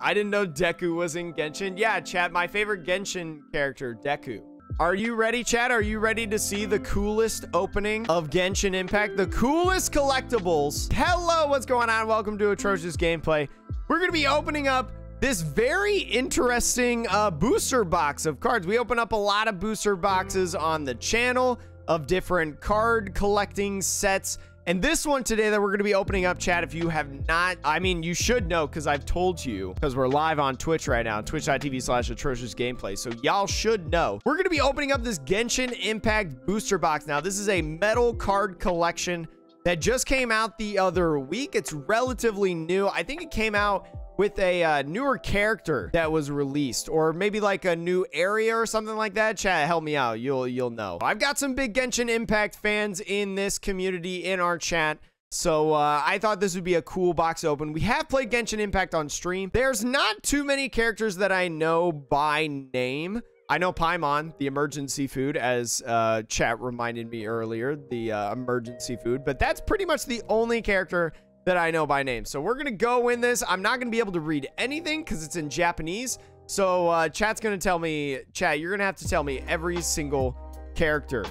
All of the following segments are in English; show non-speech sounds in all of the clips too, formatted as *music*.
I didn't know Deku was in Genshin. Yeah, chat, my favorite Genshin character, Deku. Are you ready, chat? Are you ready to see the coolest opening of Genshin Impact? The coolest collectibles. Hello, what's going on? Welcome to Atrocious Gameplay. We're going to be opening up this very interesting uh, booster box of cards. We open up a lot of booster boxes on the channel of different card collecting sets and this one today that we're going to be opening up, chat, if you have not, I mean, you should know because I've told you because we're live on Twitch right now, twitch.tv slash atrocious gameplay. So y'all should know. We're going to be opening up this Genshin Impact booster box. Now, this is a metal card collection that just came out the other week. It's relatively new. I think it came out with a uh, newer character that was released or maybe like a new area or something like that chat help me out you'll you'll know i've got some big genshin impact fans in this community in our chat so uh, I thought this would be a cool box open. We have played Genshin Impact on stream. There's not too many characters that I know by name. I know Paimon, the emergency food, as uh, chat reminded me earlier, the uh, emergency food. But that's pretty much the only character that I know by name. So we're going to go in this. I'm not going to be able to read anything because it's in Japanese. So uh, chat's going to tell me, chat, you're going to have to tell me every single character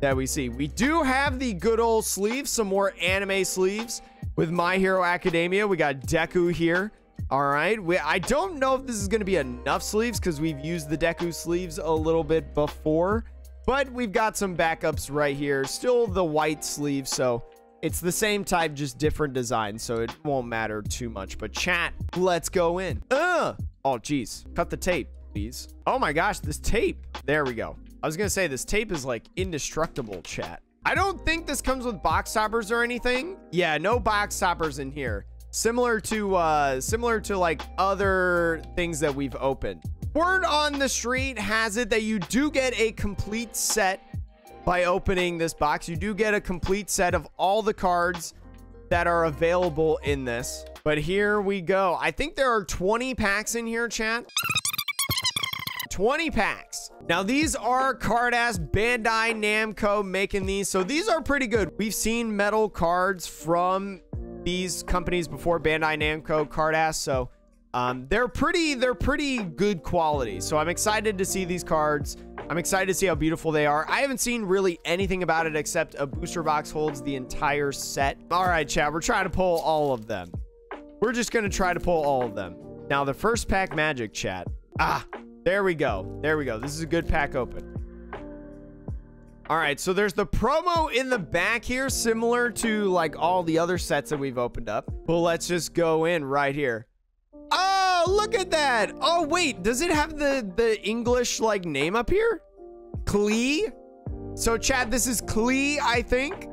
that we see. We do have the good old sleeves, some more anime sleeves with My Hero Academia. We got Deku here. All right. We, I don't know if this is going to be enough sleeves because we've used the Deku sleeves a little bit before. But we've got some backups right here. Still the white sleeves. So it's the same type, just different design, so it won't matter too much. But chat, let's go in. Uh, oh, geez. Cut the tape, please. Oh my gosh, this tape. There we go. I was to say, this tape is like indestructible, chat. I don't think this comes with box toppers or anything. Yeah, no box toppers in here. Similar to, uh, similar to like other things that we've opened. Word on the street has it that you do get a complete set by opening this box. You do get a complete set of all the cards that are available in this. But here we go. I think there are 20 packs in here, chat. 20 packs. Now, these are Carddass Bandai Namco making these, so these are pretty good. We've seen metal cards from these companies before, Bandai Namco, Carddass, so um, they're pretty, they're pretty good quality. So I'm excited to see these cards. I'm excited to see how beautiful they are. I haven't seen really anything about it except a booster box holds the entire set. All right, chat, we're trying to pull all of them. We're just going to try to pull all of them. Now, the first pack magic, chat. Ah, there we go. There we go. This is a good pack open. All right, so there's the promo in the back here, similar to like all the other sets that we've opened up. Well, let's just go in right here. Look at that. Oh, wait. Does it have the, the English, like, name up here? Klee? So, Chad, this is Klee, I think.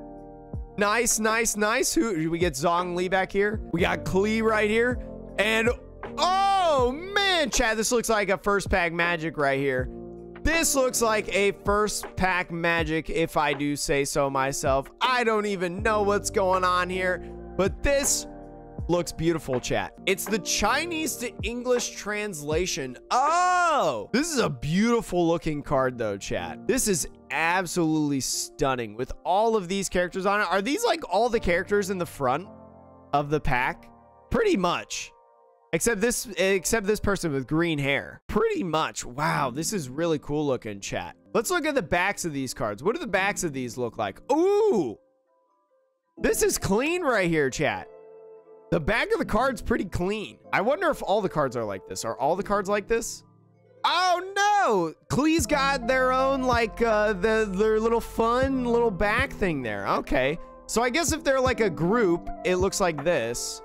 Nice, nice, nice. Who do we get Zhongli back here? We got Klee right here. And, oh, man, Chad, this looks like a first pack magic right here. This looks like a first pack magic, if I do say so myself. I don't even know what's going on here, but this looks beautiful, chat. It's the Chinese to English translation. Oh, this is a beautiful looking card though, chat. This is absolutely stunning with all of these characters on it. Are these like all the characters in the front of the pack? Pretty much. Except this except this person with green hair. Pretty much. Wow, this is really cool looking, chat. Let's look at the backs of these cards. What do the backs of these look like? Ooh! This is clean right here, chat. The back of the card's pretty clean. I wonder if all the cards are like this. Are all the cards like this? Oh no! Klee's got their own like uh the their little fun little back thing there. Okay. So I guess if they're like a group, it looks like this.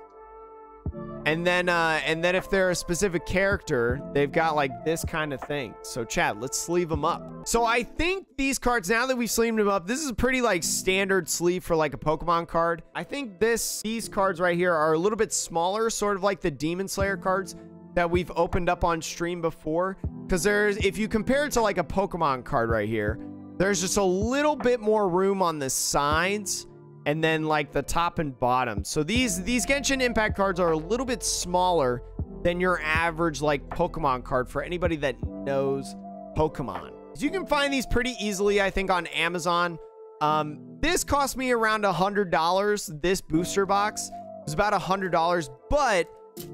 And then, uh, and then if they're a specific character, they've got like this kind of thing. So Chad, let's sleeve them up. So I think these cards, now that we've sleeved them up, this is a pretty like standard sleeve for like a Pokemon card. I think this, these cards right here are a little bit smaller, sort of like the Demon Slayer cards that we've opened up on stream before. Cause there's, if you compare it to like a Pokemon card right here, there's just a little bit more room on the sides and then like the top and bottom. So these these Genshin Impact cards are a little bit smaller than your average like Pokemon card for anybody that knows Pokemon. You can find these pretty easily, I think, on Amazon. Um, this cost me around a hundred dollars. This booster box was about a hundred dollars, but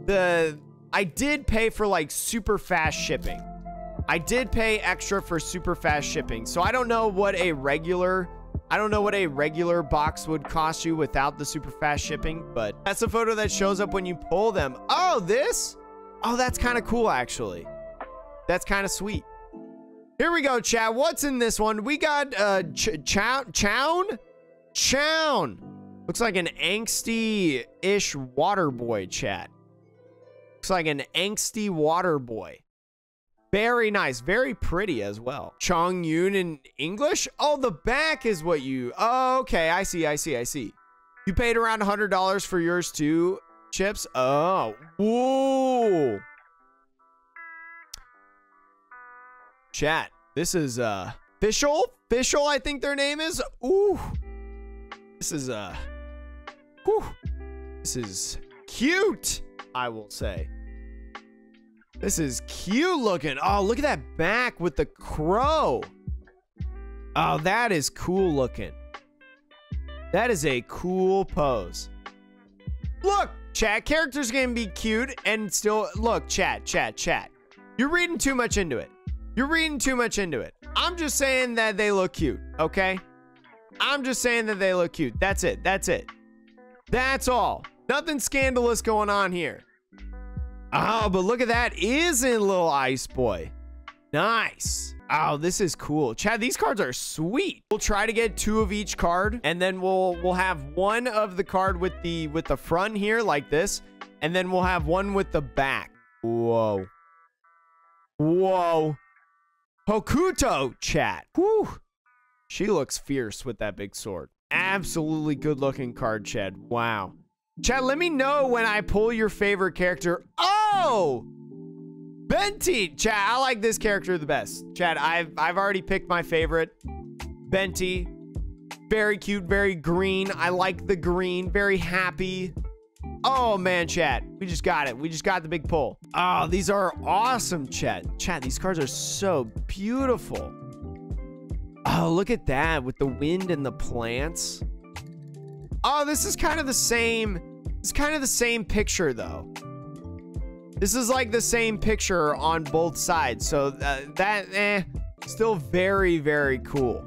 the I did pay for like super fast shipping. I did pay extra for super fast shipping. So I don't know what a regular I don't know what a regular box would cost you without the super fast shipping, but that's a photo that shows up when you pull them. Oh, this? Oh, that's kind of cool actually. That's kind of sweet. Here we go, chat. What's in this one? We got uh ch chow chown? Chown. Looks like an angsty-ish water boy chat. Looks like an angsty water boy. Very nice. Very pretty as well. Chong Yun in English? Oh, the back is what you... Oh, okay. I see. I see. I see. You paid around $100 for yours too, Chips? Oh. Whoa. Chat. This is, uh... Fischl? Fischl, I think their name is. Ooh. This is, uh... Whew. This is cute, I will say. This is cute looking. Oh, look at that back with the crow. Oh, that is cool looking. That is a cool pose. Look, chat, characters can be cute and still, look, chat, chat, chat. You're reading too much into it. You're reading too much into it. I'm just saying that they look cute, okay? I'm just saying that they look cute. That's it. That's it. That's all. Nothing scandalous going on here. Oh, but look at that. Is in Little Ice Boy. Nice. Oh, this is cool. Chad, these cards are sweet. We'll try to get two of each card, and then we'll we'll have one of the card with the with the front here like this, and then we'll have one with the back. Whoa. Whoa. Hokuto, chat. Whew. She looks fierce with that big sword. Absolutely good looking card, Chad. Wow. Chad, let me know when I pull your favorite character. Oh! Venti! Chad, I like this character the best. Chad, I've, I've already picked my favorite. Venti. Very cute, very green. I like the green. Very happy. Oh, man, Chad. We just got it. We just got the big pull. Oh, these are awesome, Chad. Chad, these cards are so beautiful. Oh, look at that with the wind and the plants. Oh, this is kind of the same. It's kind of the same picture, though. This is like the same picture on both sides. So uh, that, eh, still very, very cool.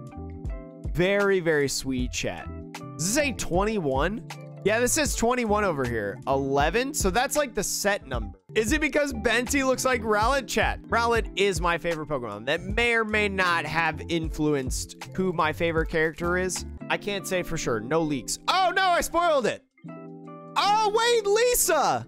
Very, very sweet chat. Does this say 21? Yeah, this says 21 over here. 11? So that's like the set number. Is it because Venti looks like Rowlet? Chat. Rowlet is my favorite Pokemon. That may or may not have influenced who my favorite character is. I can't say for sure. No leaks. Oh, no, I spoiled it. Oh, wait, Lisa.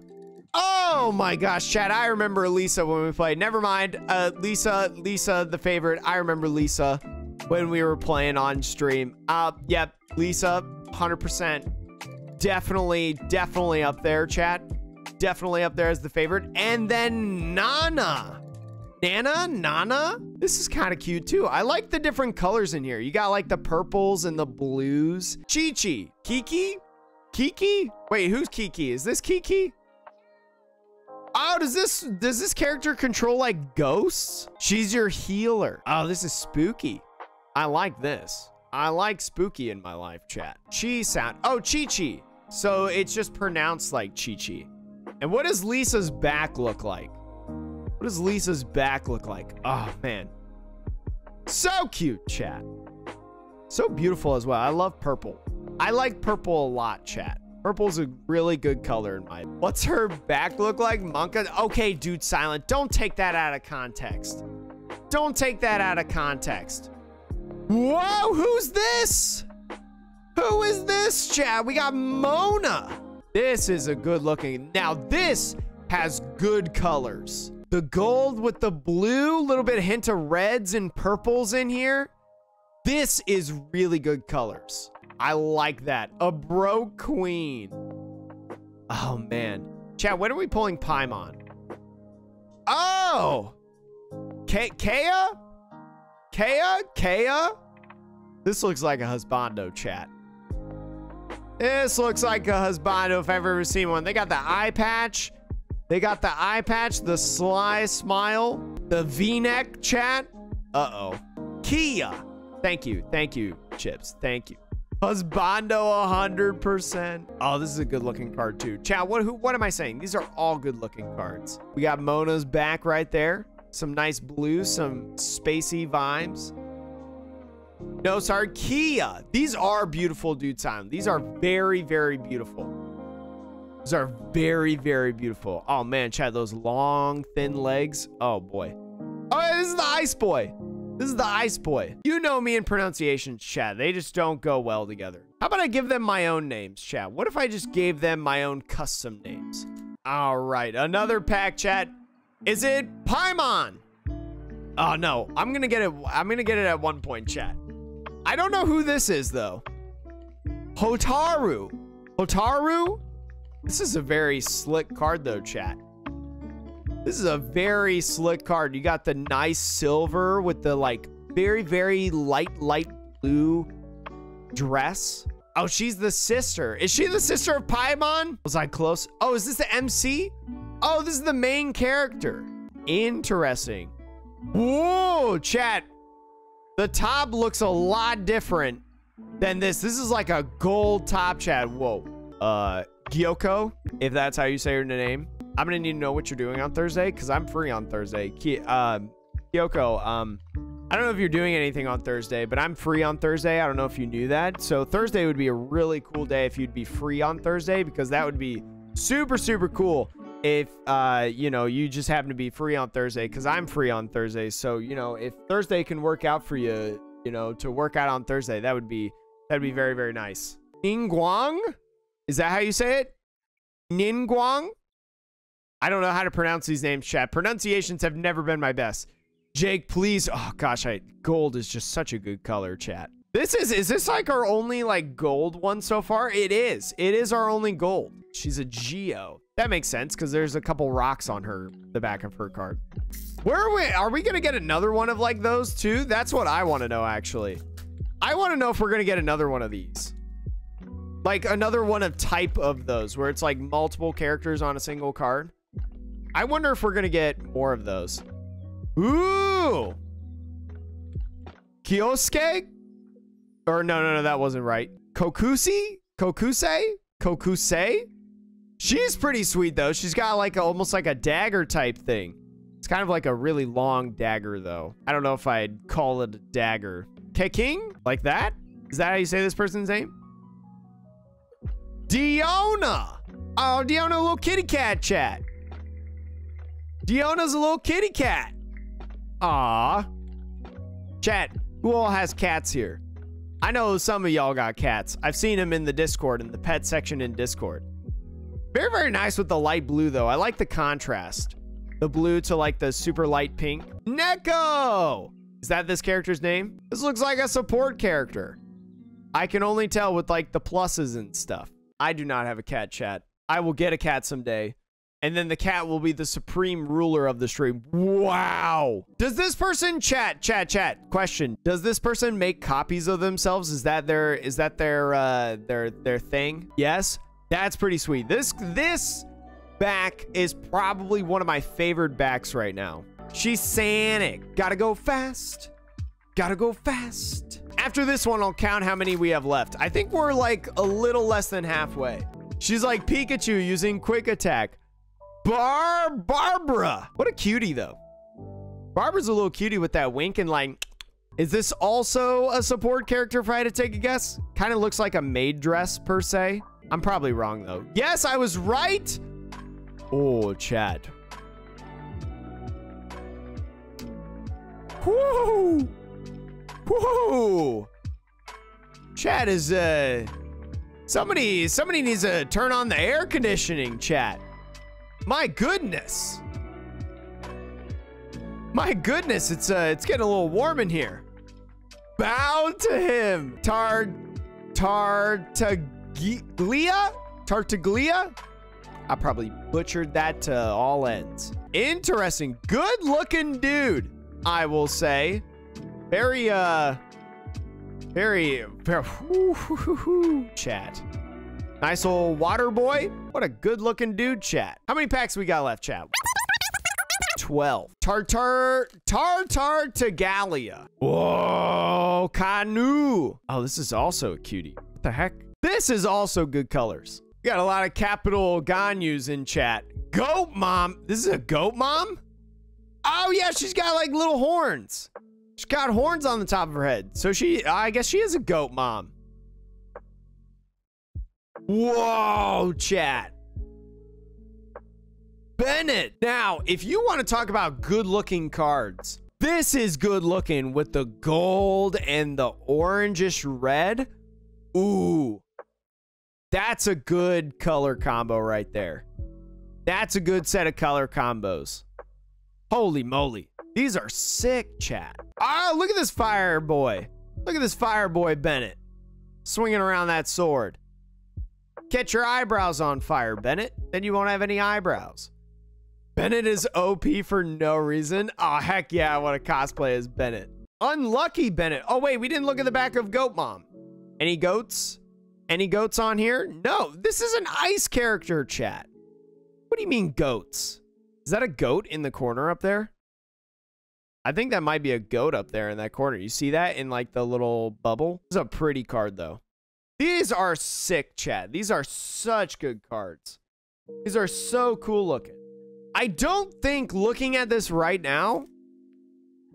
Oh my gosh, Chad, I remember Lisa when we played. Never mind. Uh, Lisa, Lisa, the favorite. I remember Lisa when we were playing on stream. Uh, yep, Lisa, 100%. Definitely, definitely up there, chat. Definitely up there as the favorite. And then Nana. Nana? Nana? This is kind of cute too. I like the different colors in here. You got like the purples and the blues. Chi-Chi. Kiki? Kiki? Wait, who's Kiki? Is this Kiki? Oh, does this does this character control like ghosts? She's your healer. Oh, this is spooky. I like this. I like spooky in my life, chat. Chi sound. Oh, Chi Chi. So it's just pronounced like Chi Chi. And what does Lisa's back look like? What does Lisa's back look like? Oh, man. So cute, chat. So beautiful as well. I love purple. I like purple a lot, chat. Purple's a really good color in my... What's her back look like? Monka? Okay, dude, silent. Don't take that out of context. Don't take that out of context. Whoa, who's this? Who is this, chat? We got Mona. This is a good looking... Now, this has good colors. The gold with the blue, little bit hint of reds and purples in here. This is really good colors. I like that. A broke queen. Oh, man. Chat, when are we pulling Paimon? Oh! K Kea? Kea? Kea? This looks like a husbando, chat. This looks like a husbando if I've ever seen one. They got the eye patch. They got the eye patch, the sly smile, the v-neck chat. Uh-oh. Kia. Thank you. Thank you, Chips. Thank you. Husbando 100%. Oh, this is a good looking card too. Chat, what, who, what am I saying? These are all good looking cards. We got Mona's back right there. Some nice blue, some spacey vibes. No, sorry, Kia. These are beautiful, dude time. These are very, very beautiful. These are very, very beautiful. Oh man, Chad, those long, thin legs. Oh boy. Oh, this is the Ice Boy. This is the Ice Boy. You know me in pronunciations, chat. They just don't go well together. How about I give them my own names, chat? What if I just gave them my own custom names? All right, another pack, Chat. Is it Paimon? Oh no, I'm gonna get it. I'm gonna get it at one point, chat. I don't know who this is though. Hotaru. Hotaru? This is a very slick card though, chat. This is a very slick card. You got the nice silver with the like very, very light, light blue dress. Oh, she's the sister. Is she the sister of Paimon? Was I close? Oh, is this the MC? Oh, this is the main character. Interesting. Whoa, chat. The top looks a lot different than this. This is like a gold top, chat. Whoa. Uh, Gyoko, if that's how you say her name. I'm gonna need to know what you're doing on Thursday because I'm free on Thursday. Ki uh, Kyoko, um, I don't know if you're doing anything on Thursday, but I'm free on Thursday. I don't know if you knew that. So Thursday would be a really cool day if you'd be free on Thursday because that would be super, super cool if uh you know you just happen to be free on Thursday because I'm free on Thursday. So you know if Thursday can work out for you, you know to work out on Thursday, that would be that'd be very very nice. Ningguang, is that how you say it? Ningguang. I don't know how to pronounce these names, chat. Pronunciations have never been my best. Jake, please. Oh gosh, I gold is just such a good color, chat. This is is this like our only like gold one so far? It is. It is our only gold. She's a Geo. That makes sense because there's a couple rocks on her, the back of her card. Where are we? Are we going to get another one of like those too? That's what I want to know, actually. I want to know if we're going to get another one of these. Like another one of type of those where it's like multiple characters on a single card. I wonder if we're going to get more of those. Ooh. Kyosuke? Or no, no, no, that wasn't right. Kokusi? Kokuse? Kokuse? She's pretty sweet though. She's got like a, almost like a dagger type thing. It's kind of like a really long dagger though. I don't know if I'd call it a dagger. Keking? Like that? Is that how you say this person's name? Diona! Oh, Diona, little kitty cat chat. Diona's a little kitty cat. Aw. Chat, who all has cats here? I know some of y'all got cats. I've seen them in the Discord, in the pet section in Discord. Very, very nice with the light blue, though. I like the contrast. The blue to, like, the super light pink. Neko! Is that this character's name? This looks like a support character. I can only tell with, like, the pluses and stuff. I do not have a cat chat. I will get a cat someday. And then the cat will be the supreme ruler of the stream. Wow. Does this person chat, chat, chat? Question. Does this person make copies of themselves? Is that their, is that their, uh, their, their thing? Yes. That's pretty sweet. This this back is probably one of my favorite backs right now. She's Sanic. Gotta go fast. Gotta go fast. After this one, I'll count how many we have left. I think we're like a little less than halfway. She's like Pikachu using quick attack. Bar Barbara. What a cutie though. Barbara's a little cutie with that wink and like, is this also a support character if I had to take a guess? Kind of looks like a maid dress per se. I'm probably wrong, though. Yes, I was right. Oh, chat. Whoo! Whoo! Chat is, uh... Somebody, somebody needs to turn on the air conditioning, chat. My goodness. My goodness, it's, uh, it's getting a little warm in here. Bow to him. Tar... Tar... Tartaglia? Tartaglia? I probably butchered that to all ends. Interesting. Good looking dude, I will say. Very, uh, very, very, *laughs* chat. Nice old water boy. What a good looking dude, chat. How many packs we got left, chat? 12. Tartar, Tartar to Galia. Whoa, Kanu. Oh, this is also a cutie. What the heck? This is also good colors. We got a lot of capital Ganyus in chat. Goat mom. This is a goat mom? Oh yeah, she's got like little horns. She's got horns on the top of her head. So she, I guess she is a goat mom. Whoa, chat. Bennett. Now, if you want to talk about good looking cards, this is good looking with the gold and the orangish red. Ooh, that's a good color combo right there. That's a good set of color combos. Holy moly. These are sick, chat. Ah, look at this fire boy. Look at this fire boy Bennett. Swinging around that sword. Catch your eyebrows on fire, Bennett. Then you won't have any eyebrows. Bennett is OP for no reason. Oh, heck yeah, I want to cosplay as Bennett. Unlucky Bennett. Oh, wait, we didn't look at the back of Goat Mom. Any goats? Any goats on here? No, this is an ice character, chat. What do you mean goats? Is that a goat in the corner up there? I think that might be a goat up there in that corner. You see that in like the little bubble? Is a pretty card though. These are sick, Chad. These are such good cards. These are so cool looking. I don't think looking at this right now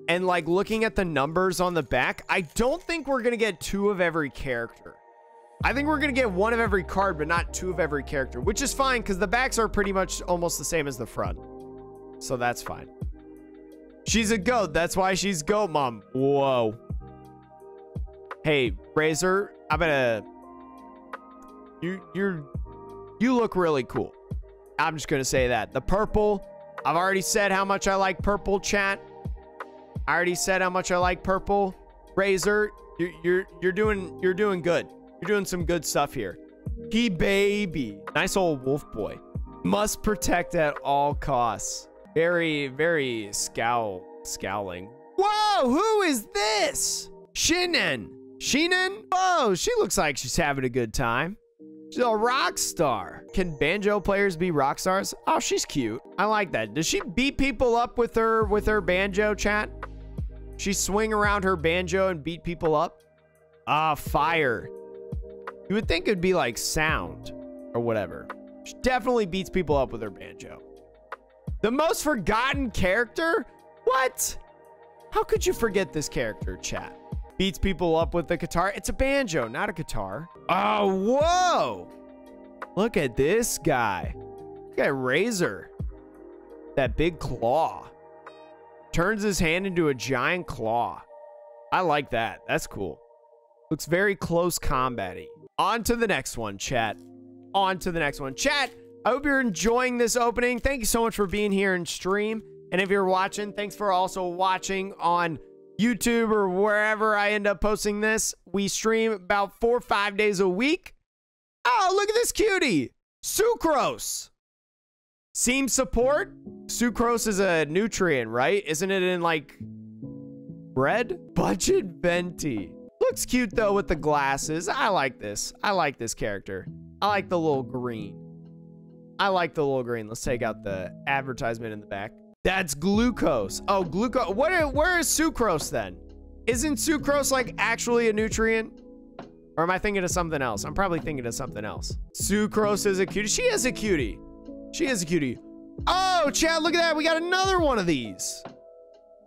and like looking at the numbers on the back, I don't think we're going to get two of every character. I think we're going to get one of every card, but not two of every character, which is fine because the backs are pretty much almost the same as the front. So that's fine. She's a goat. That's why she's goat mom. Whoa. Hey, Razor, I'm gonna... You, you're... You look really cool. I'm just gonna say that. The purple, I've already said how much I like purple, chat. I already said how much I like purple. Razor, you're, you're, you're doing, you're doing good. You're doing some good stuff here. He baby. Nice old wolf boy. Must protect at all costs. Very, very scowl, scowling. Whoa, who is this? Shinen. Shinen? Oh, she looks like she's having a good time. She's a rock star. Can banjo players be rock stars? Oh, she's cute. I like that. Does she beat people up with her with her banjo chat? She swing around her banjo and beat people up? Ah, fire. You would think it'd be like sound or whatever. She definitely beats people up with her banjo. The most forgotten character? What? How could you forget this character, chat? Beats people up with the guitar. It's a banjo, not a guitar. Oh, whoa. Look at this guy. Look at Razor. That big claw. Turns his hand into a giant claw. I like that. That's cool. Looks very close combat-y. On to the next one, chat. On to the next one. Chat, I hope you're enjoying this opening. Thank you so much for being here in stream. And if you're watching, thanks for also watching on YouTube or wherever I end up posting this. We stream about four or five days a week. Oh, look at this cutie. Sucrose. Seam support? Sucrose is a nutrient, right? Isn't it in like bread? Budget venti. Looks cute though with the glasses. I like this. I like this character. I like the little green. I like the little green. Let's take out the advertisement in the back. That's glucose. Oh, glucose. What? Where is sucrose then? Isn't sucrose like actually a nutrient? Or am I thinking of something else? I'm probably thinking of something else. Sucrose is a cutie. She is a cutie. She is a cutie. Oh, Chad, look at that. We got another one of these.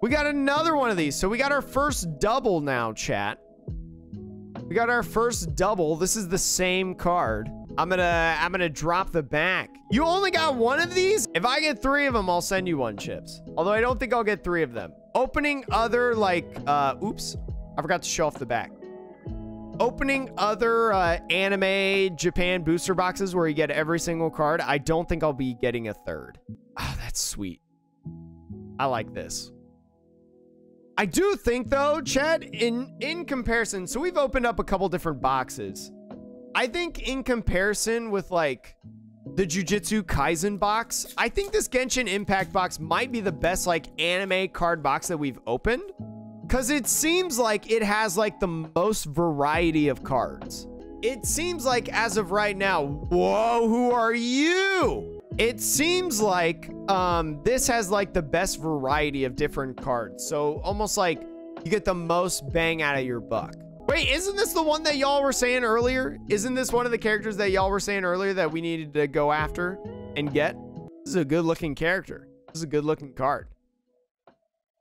We got another one of these. So we got our first double now, chat. We got our first double. This is the same card. I'm gonna I'm gonna drop the back. You only got one of these? If I get three of them, I'll send you one, Chips. Although I don't think I'll get three of them. Opening other like, uh, oops. I forgot to show off the back. Opening other uh, anime Japan booster boxes where you get every single card. I don't think I'll be getting a third. Oh, that's sweet. I like this. I do think though, Chad, in in comparison, so we've opened up a couple different boxes. I think in comparison with like the Jujutsu Kaisen box, I think this Genshin Impact box might be the best like anime card box that we've opened. Cause it seems like it has like the most variety of cards. It seems like as of right now, whoa, who are you? It seems like um, this has like the best variety of different cards. So almost like you get the most bang out of your buck. Wait, isn't this the one that y'all were saying earlier? Isn't this one of the characters that y'all were saying earlier that we needed to go after and get? This is a good looking character. This is a good looking card.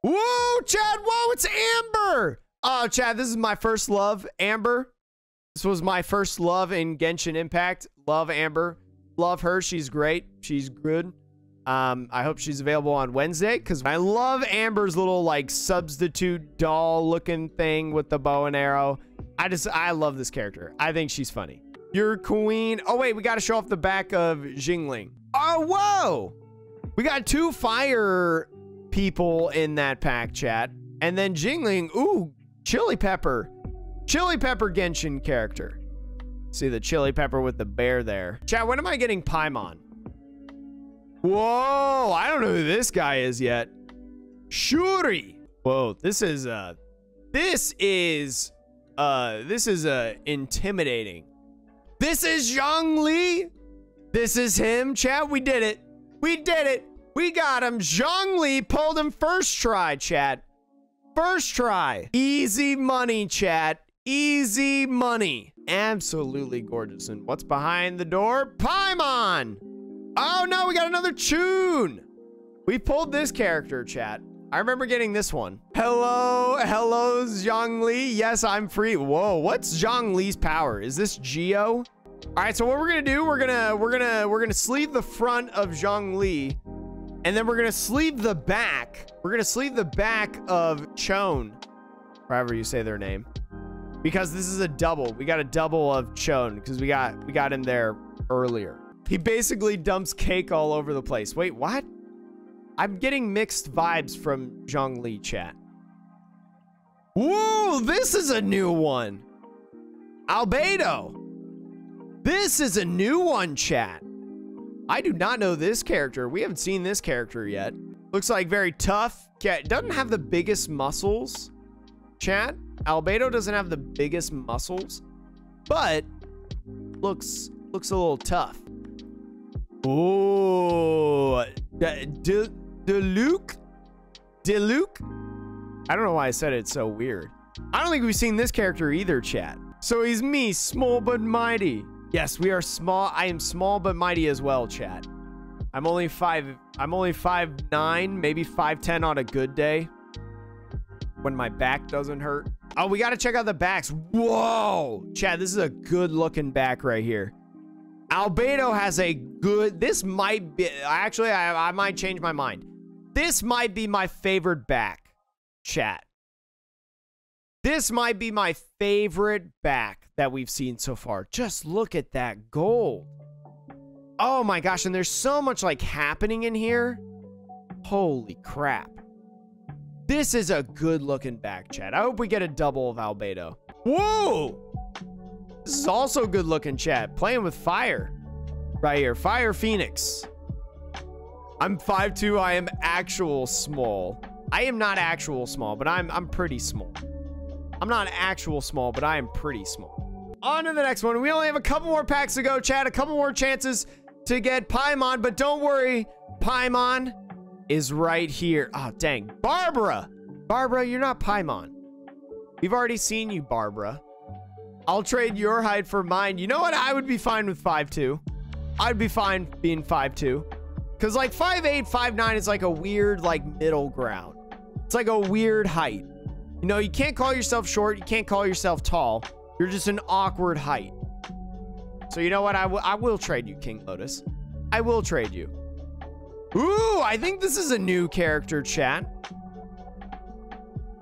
Whoa, Chad, whoa, it's Amber. Oh, Chad, this is my first love, Amber. This was my first love in Genshin Impact. Love Amber. Love her. She's great. She's good. Um, I hope she's available on Wednesday because I love Amber's little like substitute doll looking thing with the bow and arrow. I just, I love this character. I think she's funny. Your queen. Oh, wait, we got to show off the back of Jingling. Oh, whoa. We got two fire people in that pack chat. And then Jingling. ooh, chili pepper. Chili pepper Genshin character. See the chili pepper with the bear there. Chat, when am I getting Paimon? Whoa, I don't know who this guy is yet. Shuri. Whoa, this is uh this is uh this is uh intimidating. This is Zhongli. This is him, chat. We did it. We did it. We got him. Zhongli pulled him first try, chat. First try. Easy money, chat. Easy money. Absolutely gorgeous. And what's behind the door? Paimon. Oh no, we got another Chun. We pulled this character, chat. I remember getting this one. Hello, hello, Zhongli. Yes, I'm free. Whoa, what's Zhongli's power? Is this Geo? All right, so what we're gonna do, we're gonna we're gonna we're gonna sleeve the front of Zhongli, and then we're gonna sleeve the back. We're gonna sleeve the back of Chon, however you say their name, because this is a double. We got a double of Chon because we got we got him there earlier. He basically dumps cake all over the place. Wait, what? I'm getting mixed vibes from Zhongli chat. Whoa, this is a new one. Albedo. This is a new one, chat. I do not know this character. We haven't seen this character yet. Looks like very tough. Yeah, doesn't have the biggest muscles, chat. Albedo doesn't have the biggest muscles, but looks looks a little tough. Oh, De Diluc? Diluc? I don't know why I said it so weird. I don't think we've seen this character either, chat. So he's me, small but mighty. Yes, we are small. I am small but mighty as well, chat. I'm only five. I'm only five nine, maybe five ten on a good day. When my back doesn't hurt. Oh, we got to check out the backs. Whoa, Chad, this is a good looking back right here. Albedo has a good, this might be, actually, I, I might change my mind. This might be my favorite back, chat. This might be my favorite back that we've seen so far. Just look at that gold. Oh my gosh, and there's so much like happening in here. Holy crap. This is a good looking back, chat. I hope we get a double of Albedo. Whoa! This is also good looking chat. Playing with fire. Right here. Fire Phoenix. I'm 5'2". I am actual small. I am not actual small, but I'm I'm pretty small. I'm not actual small, but I am pretty small. On to the next one. We only have a couple more packs to go, chat. A couple more chances to get Paimon, but don't worry. Paimon is right here. Oh, dang. Barbara. Barbara, you're not Paimon. We've already seen you, Barbara. I'll trade your height for mine. You know what? I would be fine with 5'2". I'd be fine being 5'2". Because like 5'8", 5'9", is like a weird like middle ground. It's like a weird height. You know, you can't call yourself short. You can't call yourself tall. You're just an awkward height. So you know what? I, I will trade you, King Lotus. I will trade you. Ooh, I think this is a new character, chat.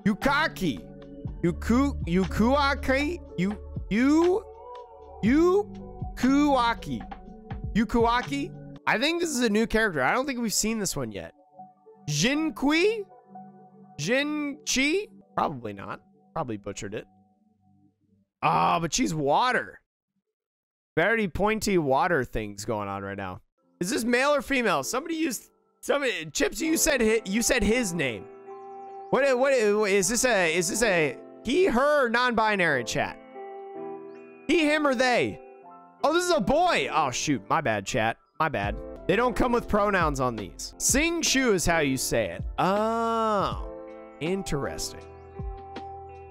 Yukaki. Yuku, Yukuaki, Yu, Yu, Yukuaki. Yukuaki? I think this is a new character. I don't think we've seen this one yet. Jinqui? Jinchi? Probably not. Probably butchered it. Ah, oh, but she's water. Very pointy water things going on right now. Is this male or female? Somebody used somebody Chips you said you said his name. What what is this a is this a he her non-binary chat? He, him, or they? Oh, this is a boy. Oh, shoot. My bad, chat. My bad. They don't come with pronouns on these. Sing Shu is how you say it. Oh, interesting.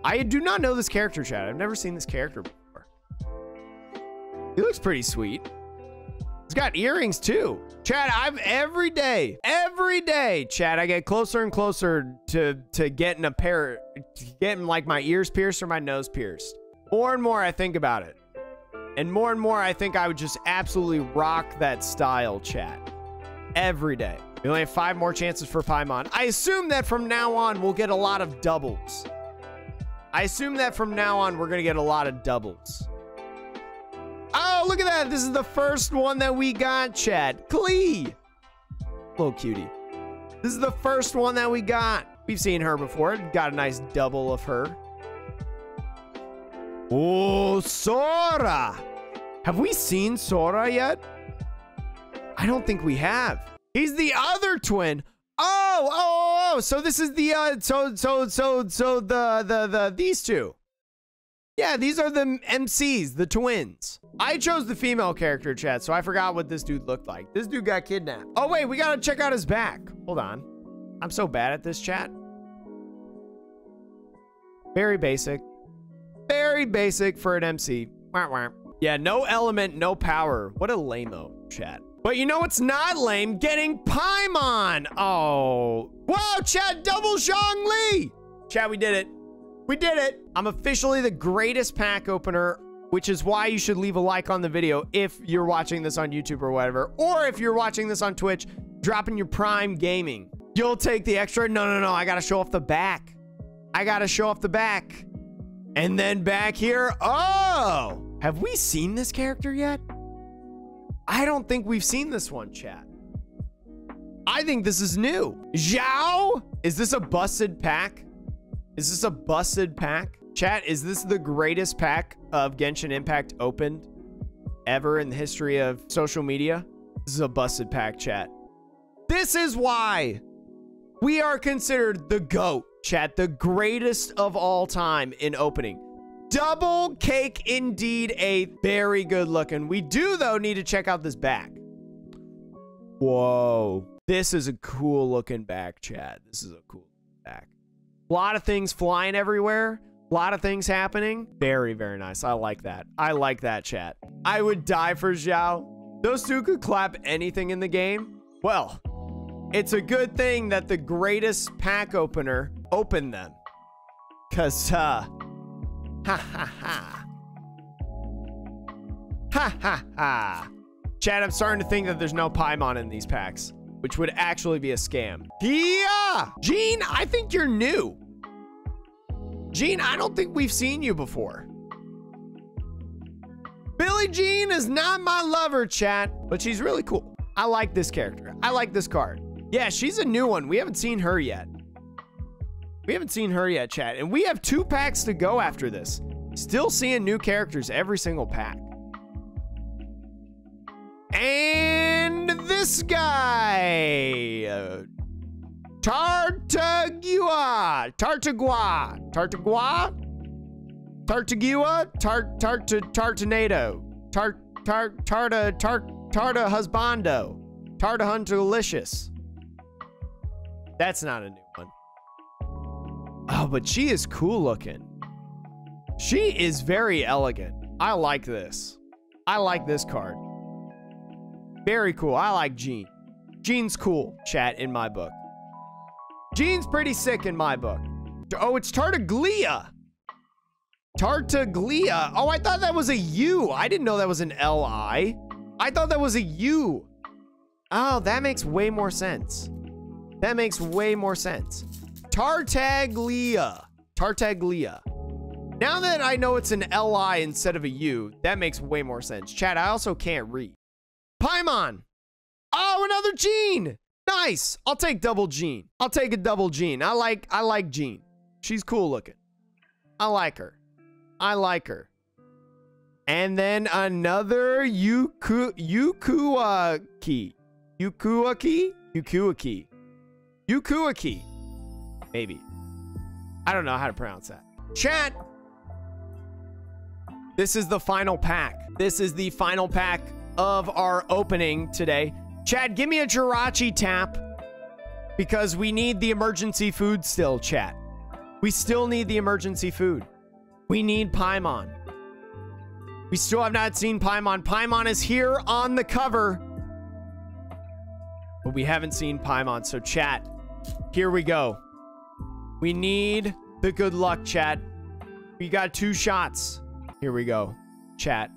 I do not know this character, Chad. I've never seen this character before. He looks pretty sweet. He's got earrings too. Chad, I've every day, every day, Chad, I get closer and closer to to getting a pair, getting like my ears pierced or my nose pierced. More and more I think about it. And more and more I think I would just absolutely rock that style, chat Every day. We only have five more chances for Paimon. I assume that from now on we'll get a lot of doubles. I assume that from now on we're gonna get a lot of doubles. Oh, look at that. This is the first one that we got, Chad. Klee. Little cutie. This is the first one that we got. We've seen her before. Got a nice double of her. Oh, Sora. Have we seen Sora yet? I don't think we have. He's the other twin. Oh, oh, oh. So this is the, uh, so, so, so, so the, the, the, these two. Yeah, these are the MCs, the twins. I chose the female character, chat, so I forgot what this dude looked like. This dude got kidnapped. Oh, wait, we gotta check out his back. Hold on. I'm so bad at this, chat. Very basic. Very basic for an MC. Yeah, no element, no power. What a lame-o, chat. But you know what's not lame? Getting Paimon. Oh. Wow, chat, double Zhongli. Chat, we did it. We did it. I'm officially the greatest pack opener, which is why you should leave a like on the video if you're watching this on YouTube or whatever. Or if you're watching this on Twitch, dropping your Prime Gaming. You'll take the extra. No, no, no. I got to show off the back. I got to show off the back. And then back here. Oh, have we seen this character yet? I don't think we've seen this one, chat. I think this is new. Xiao? Is this a busted pack? Is this a busted pack? Chat, is this the greatest pack of Genshin Impact opened ever in the history of social media? This is a busted pack, chat. This is why we are considered the GOAT, chat, the greatest of all time in opening. Double cake indeed, a very good looking. We do, though, need to check out this back. Whoa. This is a cool looking back, chat. This is a cool back. A lot of things flying everywhere. A lot of things happening. Very, very nice. I like that. I like that, chat. I would die for Xiao. Those two could clap anything in the game. Well, it's a good thing that the greatest pack opener opened them. Because, uh, ha ha ha. Ha ha ha. Chad, I'm starting to think that there's no Paimon in these packs which would actually be a scam. Yeah! Jean, I think you're new. Jean, I don't think we've seen you before. Billie Jean is not my lover, chat, but she's really cool. I like this character. I like this card. Yeah, she's a new one. We haven't seen her yet. We haven't seen her yet, chat. And we have two packs to go after this. Still seeing new characters every single pack. And this guy. Tartagua. Tartagua. Tartagua? Tartagua? Tart tart tartanado. Tart tart tarta tart tarta husbando. Tartahuntalicious. That's not a new. Oh, but she is cool looking. She is very elegant. I like this. I like this card. Very cool. I like Jean. Jean's cool, chat, in my book. Jean's pretty sick in my book. Oh, it's Tartaglia. Tartaglia. Oh, I thought that was a U. I didn't know that was an L-I. I thought that was a U. Oh, that makes way more sense. That makes way more sense. Tartaglia. Tartaglia. Now that I know it's an L-I instead of a U, that makes way more sense. Chat, I also can't read. Paimon. Oh, another Jean. Nice. I'll take double Jean. I'll take a double Jean. I like I like Jean. She's cool looking. I like her. I like her. And then another Yuku Yukuaki. Yukuaki? Yukuaki. Yukuaki. Maybe. I don't know how to pronounce that. Chat. This is the final pack. This is the final pack of our opening today. Chad, give me a Jirachi tap because we need the emergency food still, chat. We still need the emergency food. We need Paimon. We still have not seen Paimon. Paimon is here on the cover. But we haven't seen Paimon. So chat, here we go. We need the good luck, chat. We got two shots. Here we go, chat.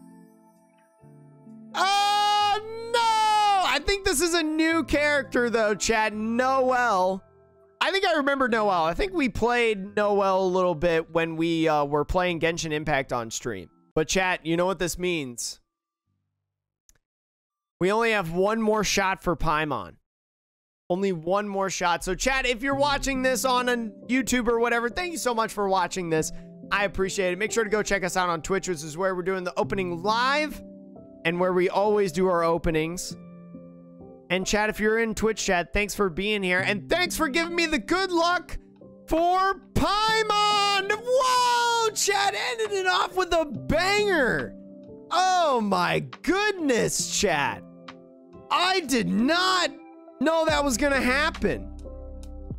Oh, no! I think this is a new character, though, chat. Noelle. I think I remember Noelle. I think we played Noelle a little bit when we uh, were playing Genshin Impact on stream. But chat, you know what this means. We only have one more shot for Paimon. Only one more shot. So chat, if you're watching this on a YouTube or whatever, thank you so much for watching this. I appreciate it. Make sure to go check us out on Twitch, which is where we're doing the opening live and where we always do our openings. And chat, if you're in Twitch chat, thanks for being here. And thanks for giving me the good luck for Paimon. Whoa, chat ended it off with a banger. Oh my goodness, chat. I did not know that was to happen.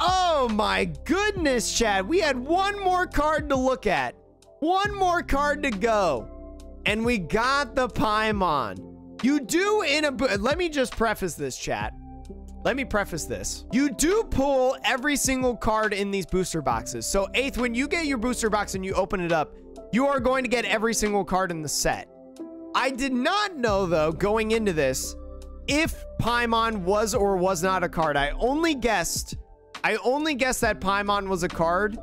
Oh my goodness, Chad. We had one more card to look at. One more card to go. And we got the Paimon. You do in a... Let me just preface this, chat. Let me preface this. You do pull every single card in these booster boxes. So, Eighth, when you get your booster box and you open it up, you are going to get every single card in the set. I did not know, though, going into this, if Paimon was or was not a card. I only guessed... I only guessed that Paimon was a card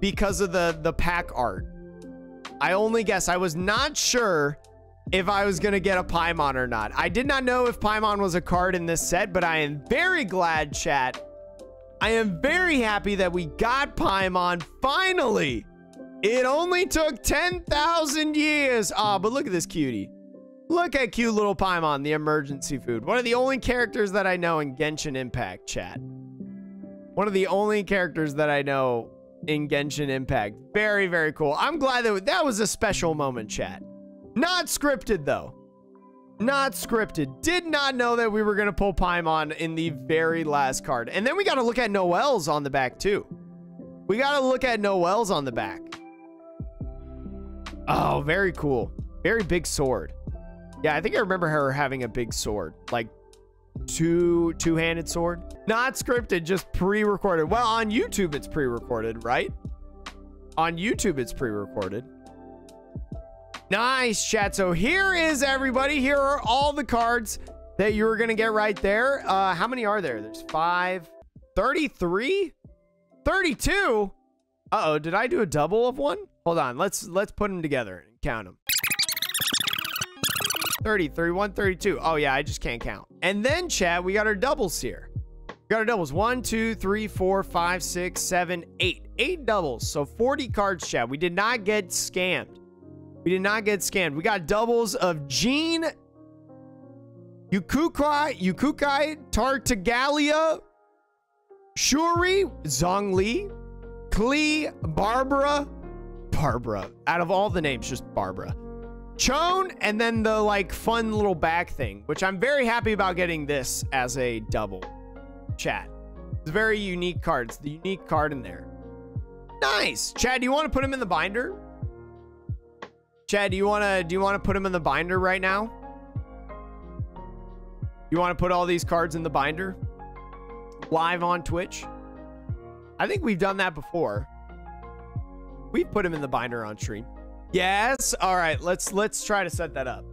because of the, the pack art. I only guess. I was not sure if I was going to get a Paimon or not. I did not know if Paimon was a card in this set, but I am very glad, chat. I am very happy that we got Paimon finally. It only took 10,000 years. Ah, oh, but look at this cutie. Look at cute little Paimon, the emergency food. One of the only characters that I know in Genshin Impact, chat. One of the only characters that I know in Genshin Impact. Very, very cool. I'm glad that that was a special moment, chat. Not scripted, though. Not scripted. Did not know that we were going to pull Paimon in the very last card. And then we got to look at Noelle's on the back, too. We got to look at Noelle's on the back. Oh, very cool. Very big sword. Yeah, I think I remember her having a big sword. Like, two two-handed sword. Not scripted, just pre-recorded. Well, on YouTube, it's pre-recorded, right? On YouTube, it's pre-recorded. Nice, chat. So here is everybody. Here are all the cards that you were going to get right there. Uh, how many are there? There's five, 33, 32. Uh-oh, did I do a double of one? Hold on. Let's let's put them together and count them. 30, 31, 32. Oh, yeah, I just can't count. And then, Chad, we got our doubles here. We got our doubles. One, two, three, four, five, six, seven, eight. Eight doubles. So 40 cards, Chad. We did not get scammed. We did not get scammed. We got doubles of Jean, Yukukai, Yukukai, Tartaglia, Shuri, Zhongli, Klee, Barbara, Barbara. Out of all the names, just Barbara. Chone, and then the like fun little back thing, which I'm very happy about getting this as a double chat. It's very unique card. It's the unique card in there. Nice. Chad, do you want to put him in the binder? Chad, do you want to do you want to put him in the binder right now? You want to put all these cards in the binder? Live on Twitch? I think we've done that before. We've put him in the binder on stream. Yes. All right. Let's let's try to set that up.